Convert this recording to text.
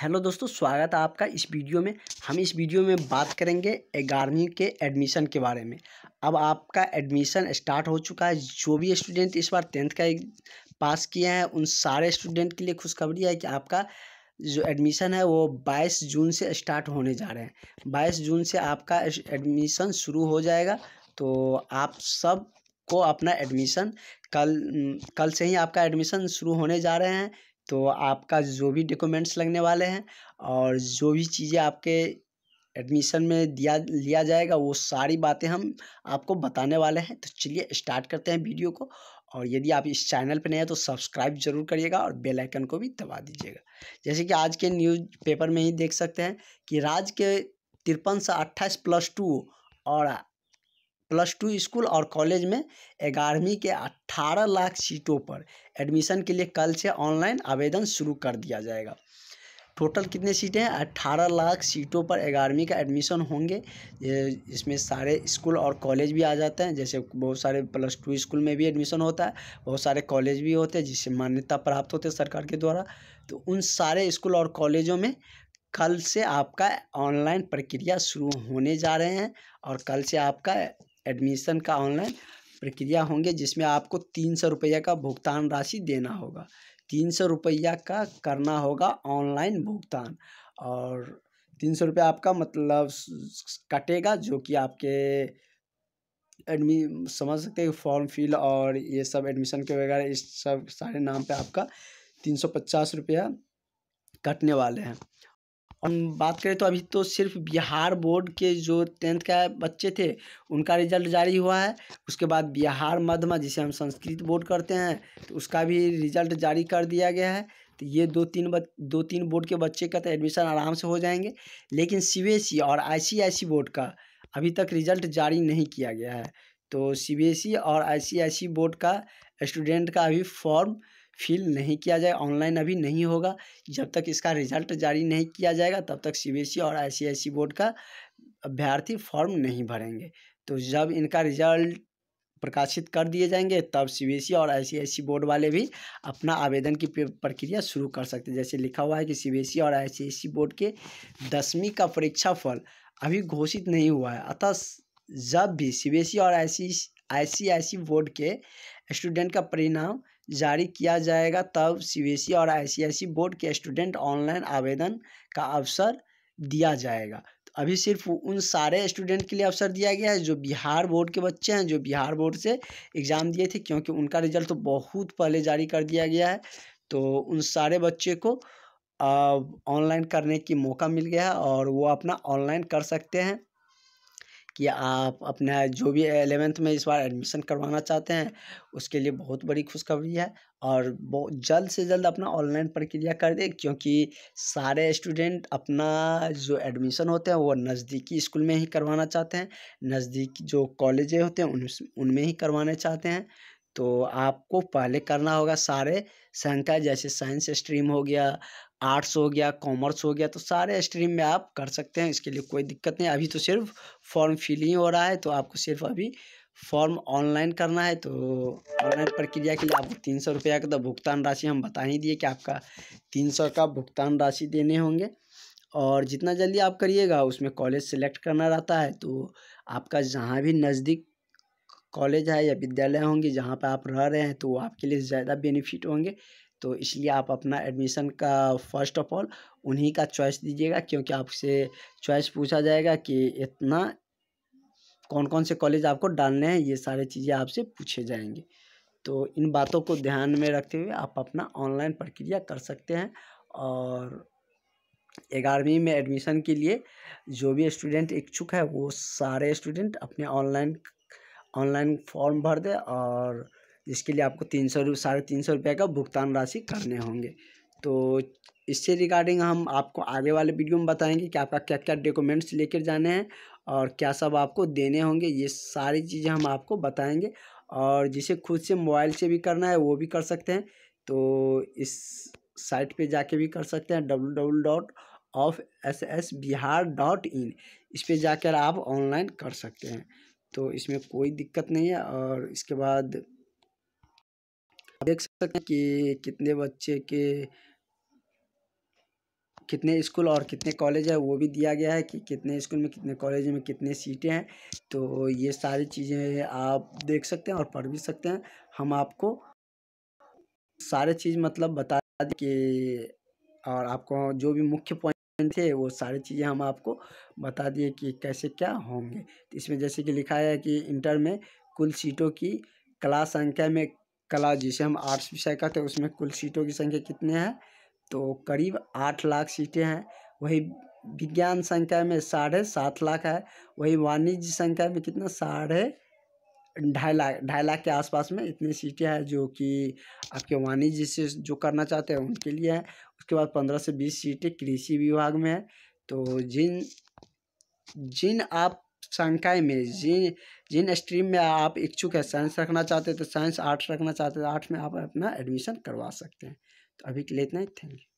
Hello दोस्तों, स्वागत है आपका इस वीडियो में। हम इस वीडियो में बात करेंगे ग्यारहवीं के एडमिशन के बारे में। अब आपका एडमिशन स्टार्ट हो चुका है। जो भी स्टूडेंट इस बार टेंथ का पास किए हैं, उन सारे स्टूडेंट के लिए खुशखबरी है कि आपका जो एडमिशन है, वो बाईस जून से स्टार्ट होने जा रहे हैं। बाईस जून से आपका एडमिशन शुरू हो जाएगा। तो आप सबको अपना एडमिशन, कल कल से ही आपका एडमिशन शुरू होने जा रहे हैं। तो आपका जो भी डॉक्यूमेंट्स लगने वाले हैं और जो भी चीज़ें आपके एडमिशन में दिया, लिया जाएगा, वो सारी बातें हम आपको बताने वाले हैं। तो चलिए स्टार्ट करते हैं वीडियो को और यदि आप इस चैनल पर नए हैं तो सब्सक्राइब ज़रूर करिएगा और बेल आइकन को भी दबा दीजिएगा। जैसे कि आज के न्यूज़ पेपर में ही देख सकते हैं कि राज्य के तिरपन से अट्ठाईस प्लस टू और प्लस टू स्कूल और कॉलेज में ग्यारहवीं के अट्ठारह लाख सीटों पर एडमिशन के लिए कल से ऑनलाइन आवेदन शुरू कर दिया जाएगा। टोटल कितने सीटें हैं? अट्ठारह लाख सीटों पर ग्यारहवीं का एडमिशन होंगे। इसमें सारे स्कूल और कॉलेज भी आ जाते हैं। जैसे बहुत सारे प्लस टू स्कूल में भी एडमिशन होता है। बहुत सारे कॉलेज भी होते हैं जिससे मान्यता प्राप्त होते हैं सरकार के द्वारा। तो उन सारे स्कूल और कॉलेजों में कल से आपका ऑनलाइन प्रक्रिया शुरू होने जा रहे हैं और कल से आपका एडमिशन का ऑनलाइन प्रक्रिया होंगे, जिसमें आपको तीन सौ रुपया का भुगतान राशि देना होगा। तीन सौ रुपया का करना होगा ऑनलाइन भुगतान। और तीन सौ रुपया आपका मतलब कटेगा, जो कि आपके एडमी, समझ सकते हैं, फॉर्म फिल और ये सब एडमिशन के वगैरह, इस सब सारे नाम पे आपका तीन सौ पचास रुपया कटने वाले हैं। बात करें तो अभी तो सिर्फ़ बिहार बोर्ड के जो टेंथ का बच्चे थे, उनका रिज़ल्ट जारी हुआ है। उसके बाद बिहार मध्यमा जिसे हम संस्कृत बोर्ड करते हैं तो उसका भी रिज़ल्ट जारी कर दिया गया है। तो ये दो तीन बच, दो तीन बोर्ड के बच्चे का तो एडमिशन आराम से हो जाएँगे। लेकिन सीबीएसई और आई बोर्ड का अभी तक रिज़ल्ट जारी नहीं किया गया है। तो सीबीएसई और आई बोर्ड का स्टूडेंट का अभी फॉर्म फिल नहीं किया जाए ऑनलाइन अभी नहीं होगा। जब तक इसका रिज़ल्ट जारी नहीं किया जाएगा, तब तक सी और आई बोर्ड का अभ्यर्थी फॉर्म नहीं भरेंगे। तो जब इनका रिज़ल्ट प्रकाशित कर दिए जाएँगे, तब सी और आई बोर्ड वाले भी अपना आवेदन की प्रक्रिया शुरू कर सकते हैं। जैसे लिखा हुआ है कि सीबीएसई और आईसीएसई बोर्ड के दसवीं का परीक्षा फल अभी घोषित नहीं हुआ है। अतः जब भी सीबीएसई और आई सी बोर्ड के स्टूडेंट का परिणाम जारी किया जाएगा, तब सी और आई बोर्ड के स्टूडेंट ऑनलाइन आवेदन का अवसर दिया जाएगा। तो अभी सिर्फ़ उन सारे स्टूडेंट के लिए अवसर दिया गया है, जो बिहार बोर्ड के बच्चे हैं, जो बिहार बोर्ड से एग्ज़ाम दिए थे, क्योंकि उनका रिज़ल्ट तो बहुत पहले जारी कर दिया गया है। तो उन सारे बच्चे को ऑनलाइन करने की मौका मिल गया है और वो अपना ऑनलाइन कर सकते हैं। कि आप अपना जो भी एलेवेंथ में इस बार एडमिशन करवाना चाहते हैं, उसके लिए बहुत बड़ी खुशखबरी है और बहुत जल्द से जल्द अपना ऑनलाइन प्रक्रिया कर दें, क्योंकि सारे स्टूडेंट अपना जो एडमिशन होते हैं, वो नज़दीकी स्कूल में ही करवाना चाहते हैं। नज़दीकी जो कॉलेजें होते हैं उन उनमें ही करवाना चाहते हैं। तो आपको पहले करना होगा सारे संख्या जैसे साइंस स्ट्रीम हो गया आर्ट्स हो गया, कॉमर्स हो गया तो सारे स्ट्रीम में आप कर सकते हैं, इसके लिए कोई दिक्कत नहीं अभी तो सिर्फ़ फॉर्म फिल ही हो रहा है तो आपको सिर्फ़ अभी फॉर्म ऑनलाइन करना है तो ऑनलाइन प्रक्रिया के लिए आपको तीन सौ रुपया का तो भुगतान राशि हम बता ही दिए कि आपका तीन सौ का भुगतान राशि देने होंगे। और जितना जल्दी आप करिएगा, उसमें कॉलेज सेलेक्ट करना रहता है तो आपका जहाँ भी नज़दीक कॉलेज है या विद्यालय होंगे, जहाँ पर आप रह रहे हैं तो वो आपके लिए ज़्यादा बेनिफिट होंगे। तो इसलिए आप अपना एडमिशन का फ़र्स्ट ऑफ़ ऑल उन्हीं का चॉइस दीजिएगा, क्योंकि आपसे चॉइस पूछा जाएगा कि इतना कौन कौन से कॉलेज आपको डालने हैं, ये सारी चीज़ें आपसे पूछे जाएँगे। तो इन बातों को ध्यान में रखते हुए आप अपना ऑनलाइन प्रक्रिया कर सकते हैं और ग्यारहवीं में एडमिशन के लिए जो भी स्टूडेंट इच्छुक है, वो सारे स्टूडेंट अपने ऑनलाइन ऑनलाइन फॉर्म भर दे और जिसके लिए आपको तीन सौ साढ़े तीन सौ रुपये का भुगतान राशि करने होंगे। तो इससे रिगार्डिंग हम आपको आगे वाले वीडियो में बताएँगे कि आपका क्या क्या डॉक्यूमेंट्स लेकर जाने हैं और क्या सब आपको देने होंगे, ये सारी चीज़ें हम आपको बताएँगे। और जिसे खुद से मोबाइल से भी करना है, वो भी कर सकते हैं। तो इस साइट पे जाके भी कर सकते हैं W dot of S S Bihar dot in इस पर जाकर आप ऑनलाइन कर सकते हैं। तो इसमें कोई दिक्कत नहीं है और इसके बाद देख सकते हैं कि कितने बच्चे के कितने स्कूल और कितने कॉलेज है, वो भी दिया गया है कि कितने स्कूल में, कितने कॉलेज में कितने सीटें हैं। तो ये सारी चीज़ें आप देख सकते हैं और पढ़ भी सकते हैं। हम आपको सारे चीज़ मतलब बता दें कि और आपको जो भी मुख्य पॉइंट थे, वो सारी चीज़ें हम आपको बता दिए कि कैसे क्या होंगे। तो इसमें जैसे कि लिखा है कि इंटर में कुल सीटों की क्लास संख्या में कला जिसे हम आर्ट्स विषय कहते हैं, उसमें कुल सीटों की संख्या कितने हैं? तो करीब आठ लाख सीटें हैं। वही विज्ञान संख्या में साढ़े सात लाख है। वही वाणिज्य संख्या में कितना? साढ़े ढाई लाख ढाई लाख के आसपास में इतनी सीटें हैं जो कि आपके वाणिज्य से जो करना चाहते हैं, उनके लिए है। उसके बाद पंद्रह से बीस सीटें कृषि विभाग में है। तो जिन जिन आप संकाय में जिन जिन स्ट्रीम में आप इच्छुक है, साइंस रखना चाहते हैं तो साइंस आर्ट्स रखना चाहते हैं तो आर्ट्स में आप अपना एडमिशन करवा सकते हैं। तो अभी के लिए इतना ही। Thank you.